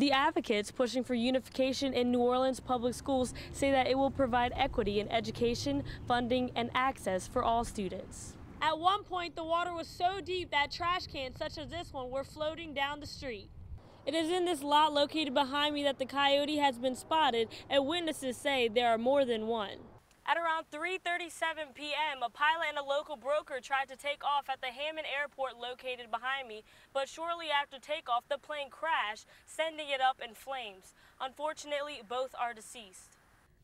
The advocates pushing for unification in New Orleans public schools say that it will provide equity in education, funding, and access for all students. At one point, the water was so deep that trash cans such as this one were floating down the street. It is in this lot located behind me that the coyote has been spotted, and witnesses say there are more than one. At around 3:37 p.m., a pilot and a local broker tried to take off at the Hammond Airport located behind me, but shortly after takeoff, the plane crashed, sending it up in flames. Unfortunately, both are deceased.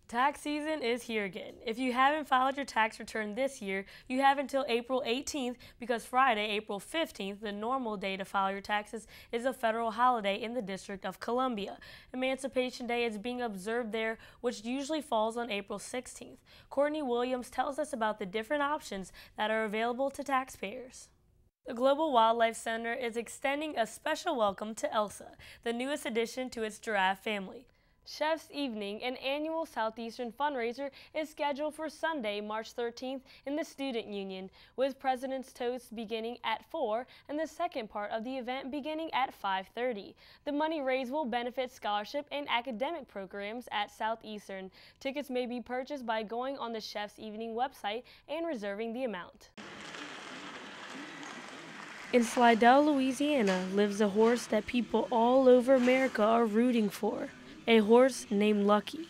Tax season is here again. If you haven't filed your tax return this year, you have until April 18th because Friday, April 15th, the normal day to file your taxes, is a federal holiday in the District of Columbia. Emancipation Day is being observed there, which usually falls on April 16th. Courtney Williams tells us about the different options that are available to taxpayers. The Global Wildlife Center is extending a special welcome to Elsa, the newest addition to its giraffe family. Chef's Evening, an annual Southeastern fundraiser, is scheduled for Sunday, March 13th in the Student Union, with President's Toast beginning at 4 and the second part of the event beginning at 5.30. The money raised will benefit scholarship and academic programs at Southeastern. Tickets may be purchased by going on the Chef's Evening website and reserving the amount. In Slidell, Louisiana, lives a horse that people all over America are rooting for a horse named Lucky.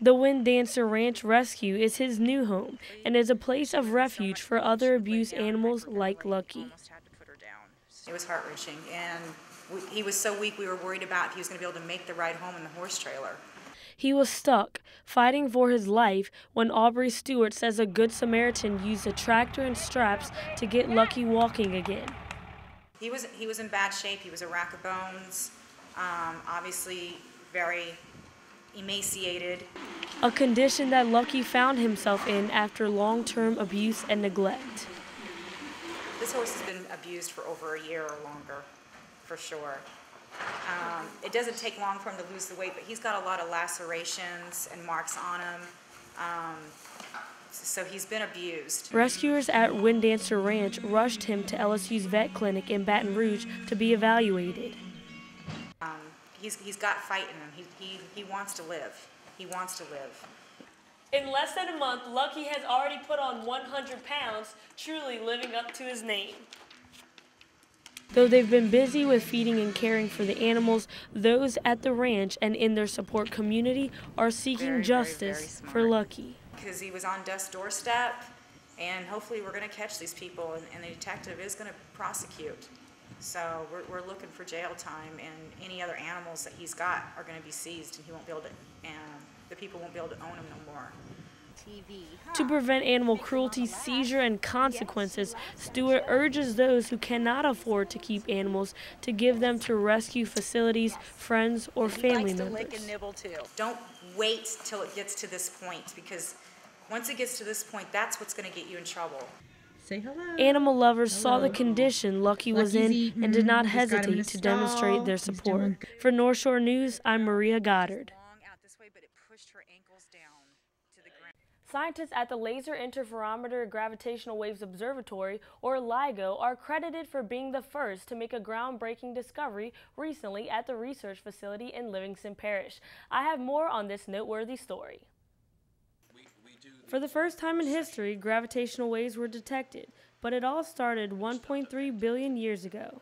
The Wind Dancer Ranch Rescue is his new home and is a place of refuge for other abused animals like Lucky. It was heart wrenching, and we, he was so weak we were worried about if he was going to be able to make the ride home in the horse trailer. He was stuck, fighting for his life, when Aubrey Stewart says a Good Samaritan used a tractor and straps to get Lucky walking again. He was, he was in bad shape. He was a rack of bones. Um, obviously, very emaciated. A condition that Lucky found himself in after long term abuse and neglect. This horse has been abused for over a year or longer, for sure. Um, it doesn't take long for him to lose the weight, but he's got a lot of lacerations and marks on him. Um, so he's been abused. Rescuers at Windancer Ranch rushed him to LSU's vet clinic in Baton Rouge to be evaluated he's, he's got fight in him. He, he, he wants to live. He wants to live. In less than a month, Lucky has already put on 100 pounds, truly living up to his name. Though they've been busy with feeding and caring for the animals, those at the ranch and in their support community are seeking very, justice very, very for Lucky. Because he was on death's doorstep, and hopefully we're going to catch these people, and, and the detective is going to prosecute. So we're, we're looking for jail time, and any other animals that he's got are going to be seized, and he won't be able to, and the people won't be able to own them no more. To prevent animal cruelty, seizure, and consequences, Stewart urges those who cannot afford to keep animals to give them to rescue facilities, friends, or family members. Don't wait till it gets to this point because once it gets to this point, that's what's going to get you in trouble. Say hello. Animal lovers hello. saw the condition Lucky was in eaten. and did not hesitate to demonstrate their support. For North Shore News, I'm Maria Goddard. Scientists at the Laser Interferometer Gravitational Waves Observatory, or LIGO, are credited for being the first to make a groundbreaking discovery recently at the research facility in Livingston Parish. I have more on this noteworthy story. For the first time in history, gravitational waves were detected, but it all started 1.3 billion years ago.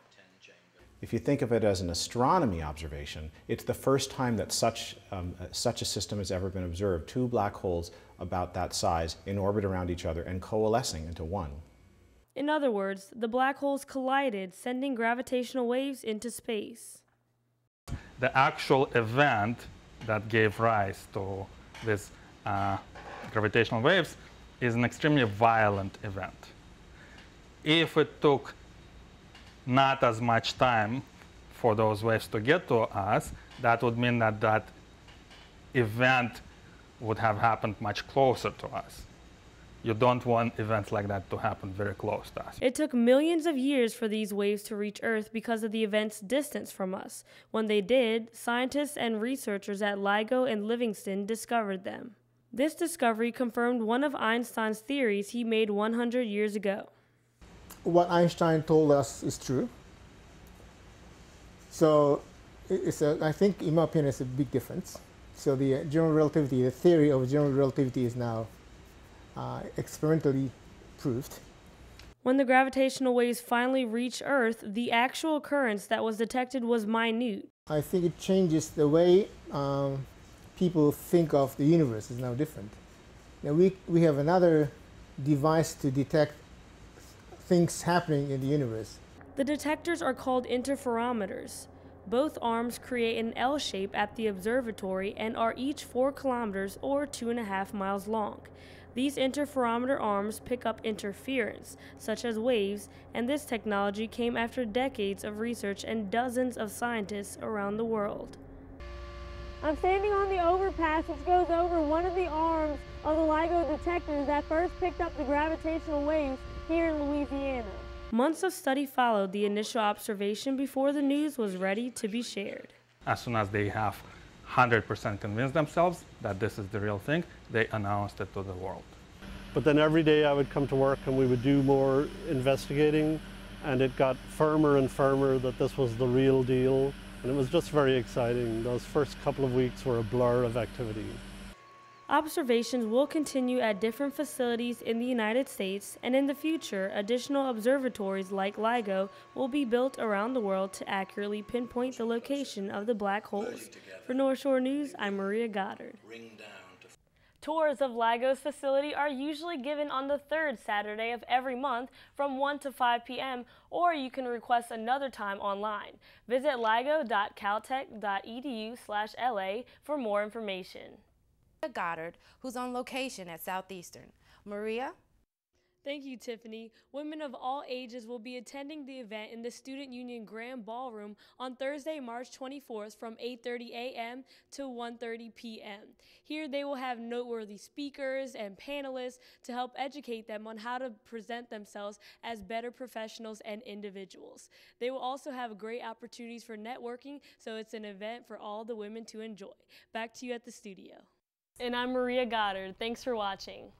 If you think of it as an astronomy observation, it's the first time that such, um, uh, such a system has ever been observed. Two black holes about that size in orbit around each other and coalescing into one. In other words, the black holes collided, sending gravitational waves into space. The actual event that gave rise to this uh, gravitational waves is an extremely violent event. If it took not as much time for those waves to get to us, that would mean that that event would have happened much closer to us. You don't want events like that to happen very close to us. It took millions of years for these waves to reach Earth because of the event's distance from us. When they did, scientists and researchers at LIGO and Livingston discovered them. This discovery confirmed one of Einstein's theories he made 100 years ago. What Einstein told us is true. So it- it's a, I think, in my opinion, it's a big difference. So the uh, general relativity, the theory of general relativity is now uh, experimentally proved. When the gravitational waves finally reached Earth, the actual occurrence that was detected was minute. I think it changes the way um, people think of the universe is now different. Now we, we have another device to detect things happening in the universe. The detectors are called interferometers. Both arms create an L shape at the observatory and are each 4 kilometers or 2.5 miles long. These interferometer arms pick up interference, such as waves, and this technology came after decades of research and dozens of scientists around the world. I'm standing on the overpass which goes over one of the arms of the LIGO detectors that first picked up the gravitational waves here in Louisiana. Months of study followed the initial observation before the news was ready to be shared. As soon as they have 100% convinced themselves that this is the real thing, they announced it to the world. But then every day I would come to work and we would do more investigating, and it got firmer and firmer that this was the real deal. And it was just very exciting. Those first couple of weeks were a blur of activity. Observations will continue at different facilities in the United States, and in the future, additional observatories like LIGO will be built around the world to accurately pinpoint the location of the black holes. For North Shore News, I'm Maria Goddard. Tours of LIGO's facility are usually given on the third Saturday of every month from 1 to 5 p.m., or you can request another time online. Visit ligo.caltech.edu/la for more information. Goddard, who's on location at Southeastern. Maria? Thank you, Tiffany. Women of all ages will be attending the event in the Student Union Grand Ballroom on Thursday, March 24th from 8:30 a.m. to 1:30 p.m. Here they will have noteworthy speakers and panelists to help educate them on how to present themselves as better professionals and individuals. They will also have great opportunities for networking, so it's an event for all the women to enjoy. Back to you at the studio. And I'm Maria Goddard. Thanks for watching.